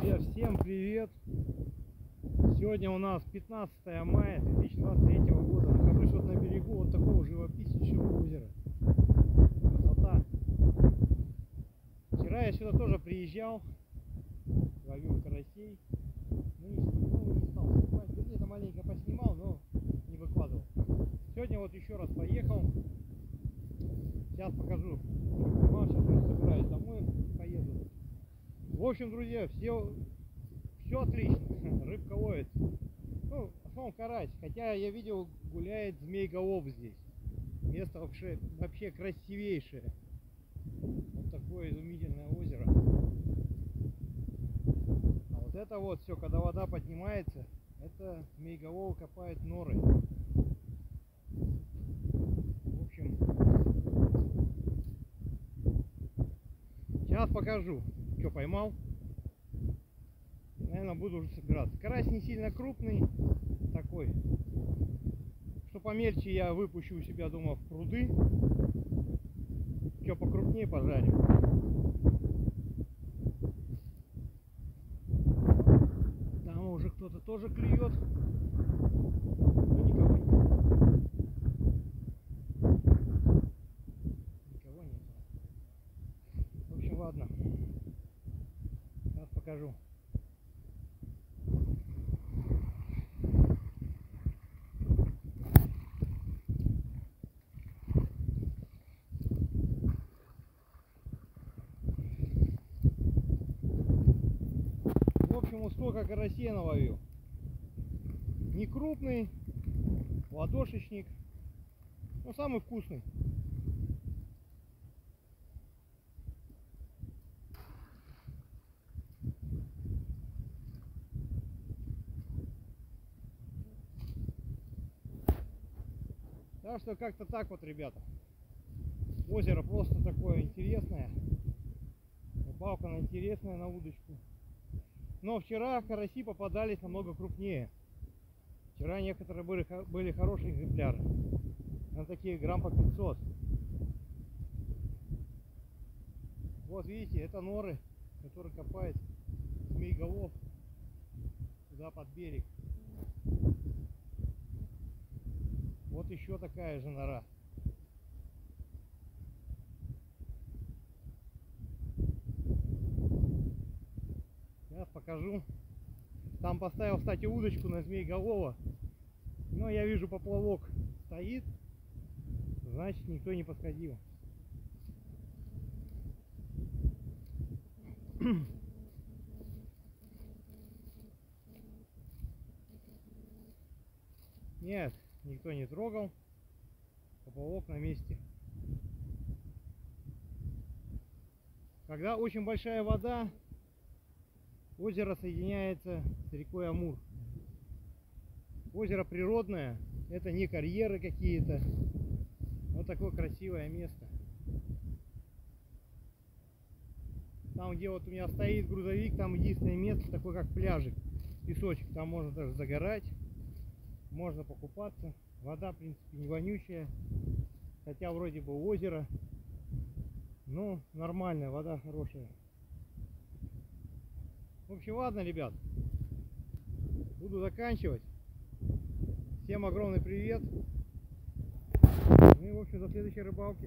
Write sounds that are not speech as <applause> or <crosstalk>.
Друзья, всем привет! Сегодня у нас 15 мая 2023 года. Нахожусь вот на берегу вот такого живописнейшего озера. Красота! Вчера я сюда тоже приезжал, ловил карасей. Ну, не, ну, не стал снимать. Где-то маленько поснимал, но не выкладывал. Сегодня вот еще раз поехал. Сейчас покажу. Сейчас собираюсь домой. В общем, друзья, все, все отлично. <laughs> Рыбка ловит. Ну, в основном карась. Хотя я видел, гуляет змей-голов здесь. Место вообще, вообще красивейшее. Вот такое изумительное озеро. А вот это вот все, когда вода поднимается, это змей-голов копает норы. В общем, сейчас покажу, что поймал. Наверное, буду уже собираться. Карась не сильно крупный, такой. Что помельче я выпущу у себя дома в пруды. Что покрупнее пожарю. Там уже кто-то тоже клюет. Но никого нет. Никого нет. В общем, ладно. Покажу. В общем, вот сколько карасей наловил. Не крупный, ладошечник, но самый вкусный. Так что как-то так вот, ребята. Озеро просто такое интересное. Рыбалка на интересная на удочку. Но вчера караси попадались намного крупнее. Вчера некоторые были, были хорошие экземпляры. На такие грамм по 500. Вот видите, это норы, которые копает змейголов туда под берег. Вот еще такая же нора. Сейчас покажу. Там поставил, кстати, удочку на змейголова. Но я вижу поплавок стоит. Значит, никто не подходил. Нет, никто не трогал. Поплавок на месте. Когда очень большая вода, озеро соединяется с рекой Амур. Озеро природное, это не карьеры какие-то. Вот такое красивое место. Там, где вот у меня стоит грузовик, там единственное место, такое как пляжик, песочек. Там можно даже загорать, можно покупаться. Вода, в принципе, не вонючая, хотя вроде бы озеро. Ну, нормальная, вода хорошая. В общем, ладно, ребят. Буду заканчивать. Всем огромный привет. Ну и, в общем, до следующей рыбалки.